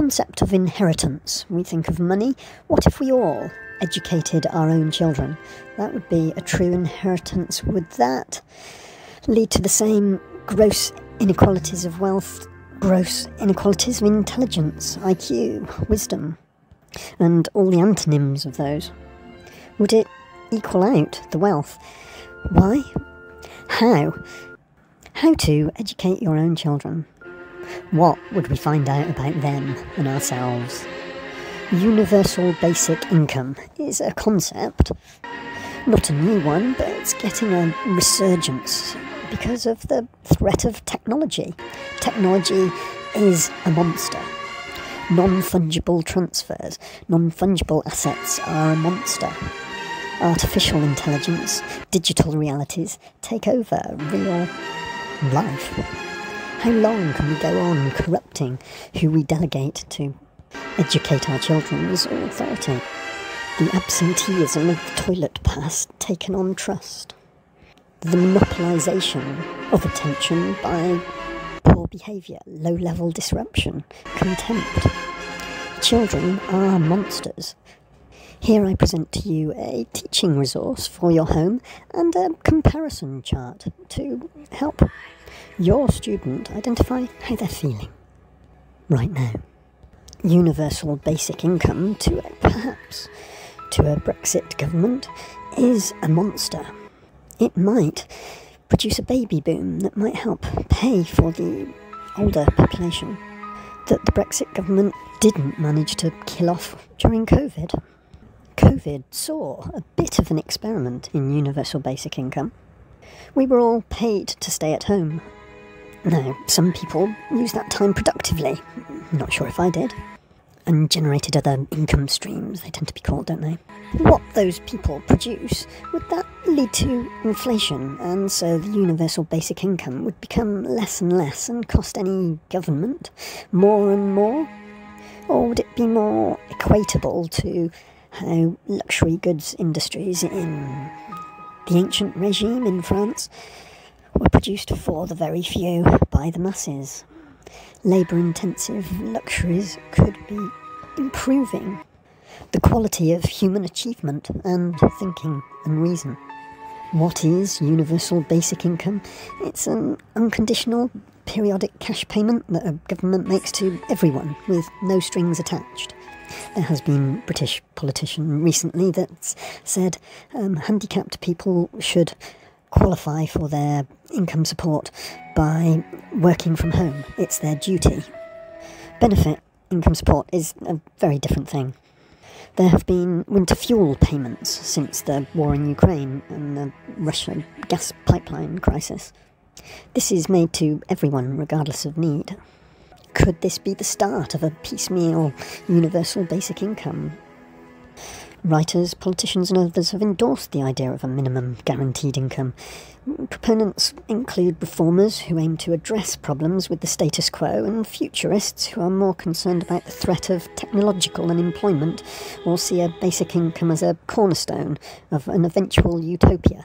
concept of inheritance. We think of money. What if we all educated our own children? That would be a true inheritance. Would that lead to the same gross inequalities of wealth, gross inequalities of intelligence, IQ, wisdom, and all the antonyms of those? Would it equal out the wealth? Why? How? How to educate your own children. What would we find out about them and ourselves? Universal basic income is a concept, not a new one, but it's getting a resurgence because of the threat of technology. Technology is a monster. Non fungible transfers, non fungible assets are a monster. Artificial intelligence, digital realities take over real life. How long can we go on corrupting who we delegate to educate our children's authority? The absenteeism of the toilet pass taken on trust. The monopolisation of attention by poor behaviour, low level disruption, contempt. Children are monsters. Here I present to you a teaching resource for your home and a comparison chart to help your student identify how they're feeling right now. Universal basic income to perhaps to a Brexit government is a monster. It might produce a baby boom that might help pay for the older population that the Brexit government didn't manage to kill off during COVID. COVID saw a bit of an experiment in universal basic income. We were all paid to stay at home. Now, some people use that time productively. Not sure if I did. And generated other income streams, they tend to be called, don't they? What those people produce, would that lead to inflation, and so the universal basic income would become less and less and cost any government more and more? Or would it be more equatable to how luxury goods industries in the ancient regime in France were produced for the very few by the masses. Labour intensive luxuries could be improving the quality of human achievement and thinking and reason. What is universal basic income? It's an unconditional periodic cash payment that a government makes to everyone with no strings attached. There has been British politician recently that's said um, handicapped people should qualify for their income support by working from home. It's their duty. Benefit income support is a very different thing. There have been winter fuel payments since the war in Ukraine and the Russia gas pipeline crisis. This is made to everyone regardless of need. Could this be the start of a piecemeal universal basic income? Writers, politicians, and others have endorsed the idea of a minimum guaranteed income. Proponents include reformers who aim to address problems with the status quo and futurists who are more concerned about the threat of technological unemployment or see a basic income as a cornerstone of an eventual utopia.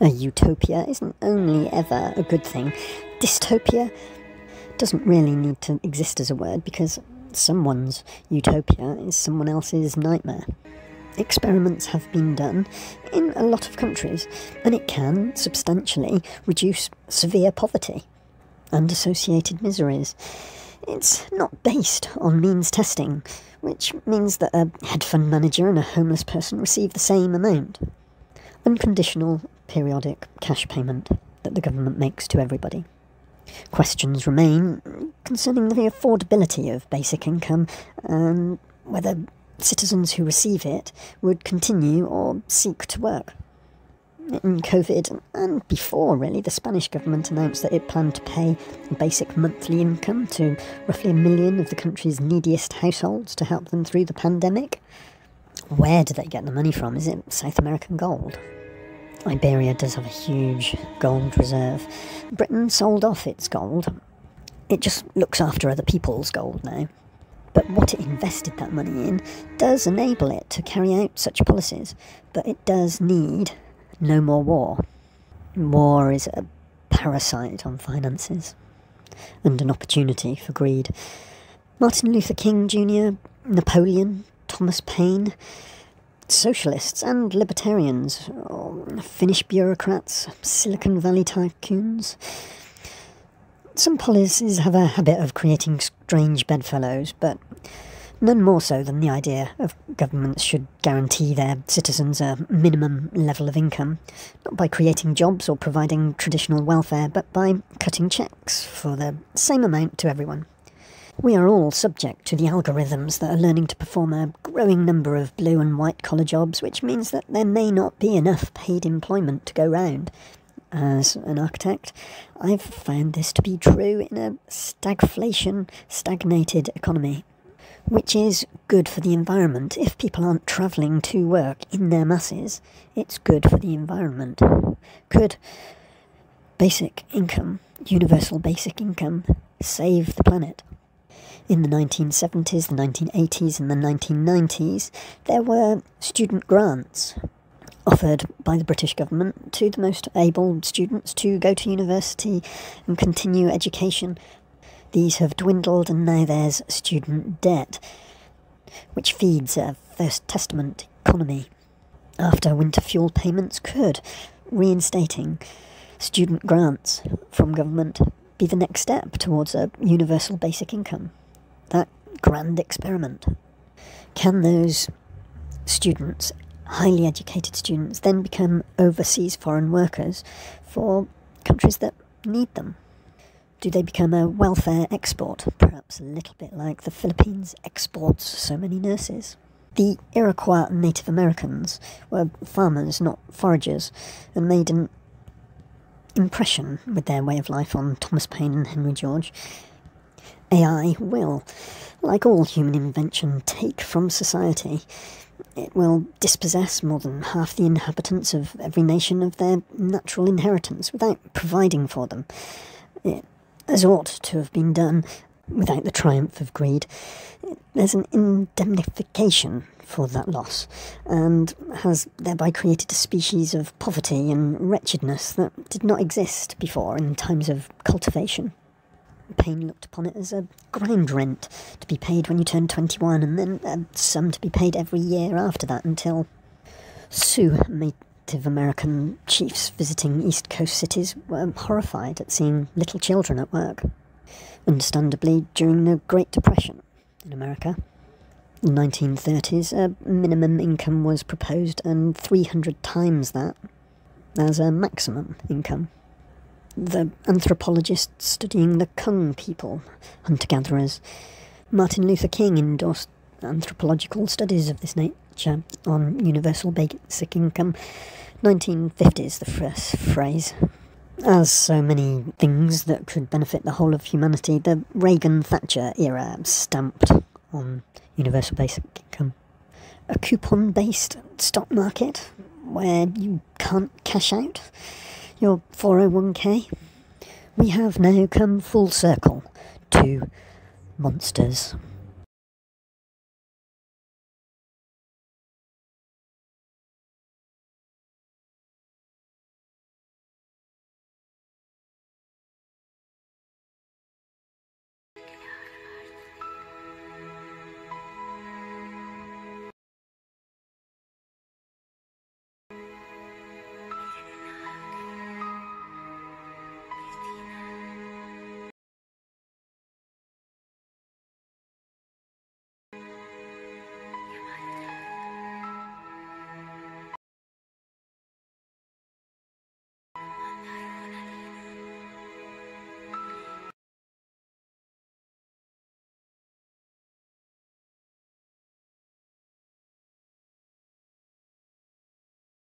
A utopia isn't only ever a good thing, dystopia doesn't really need to exist as a word because someone's utopia is someone else's nightmare. Experiments have been done in a lot of countries, and it can substantially reduce severe poverty and associated miseries. It's not based on means testing, which means that a head fund manager and a homeless person receive the same amount. Unconditional, periodic cash payment that the government makes to everybody. Questions remain concerning the affordability of basic income and whether citizens who receive it would continue or seek to work. In COVID, and before really, the Spanish government announced that it planned to pay basic monthly income to roughly a million of the country's neediest households to help them through the pandemic. Where do they get the money from? Is it South American gold? Iberia does have a huge gold reserve. Britain sold off its gold. It just looks after other people's gold now. But what it invested that money in does enable it to carry out such policies, but it does need no more war. War is a parasite on finances and an opportunity for greed. Martin Luther King Jr., Napoleon, Thomas Paine, socialists and libertarians, Finnish bureaucrats, Silicon Valley tycoons. Some policies have a habit of creating strange bedfellows, but none more so than the idea of governments should guarantee their citizens a minimum level of income, not by creating jobs or providing traditional welfare, but by cutting checks for the same amount to everyone. We are all subject to the algorithms that are learning to perform a growing number of blue and white collar jobs, which means that there may not be enough paid employment to go round. As an architect, I've found this to be true in a stagflation, stagnated economy, which is good for the environment. If people aren't travelling to work in their masses, it's good for the environment. Could basic income, universal basic income, save the planet? In the 1970s, the 1980s, and the 1990s, there were student grants offered by the British government to the most able students to go to university and continue education. These have dwindled, and now there's student debt, which feeds a First Testament economy. After winter fuel payments, could reinstating student grants from government be the next step towards a universal basic income? that grand experiment. Can those students, highly educated students, then become overseas foreign workers for countries that need them? Do they become a welfare export, perhaps a little bit like the Philippines exports so many nurses? The Iroquois Native Americans were farmers, not foragers, and made an impression with their way of life on Thomas Paine and Henry George. AI will, like all human invention, take from society. It will dispossess more than half the inhabitants of every nation of their natural inheritance without providing for them. It, as ought to have been done without the triumph of greed. There's an indemnification for that loss, and has thereby created a species of poverty and wretchedness that did not exist before in times of cultivation. Paine looked upon it as a ground rent to be paid when you turned 21, and then a sum to be paid every year after that until Sioux Native American chiefs visiting East Coast cities were horrified at seeing little children at work. Understandably, during the Great Depression in America, 1930s, a minimum income was proposed and 300 times that as a maximum income the anthropologist studying the Kung people, hunter gatherers. Martin Luther King endorsed anthropological studies of this nature on universal basic income. 1950s, the first phrase. As so many things that could benefit the whole of humanity, the Reagan Thatcher era stamped on universal basic income. A coupon based stock market where you can't cash out your 401k. We have now come full circle to monsters.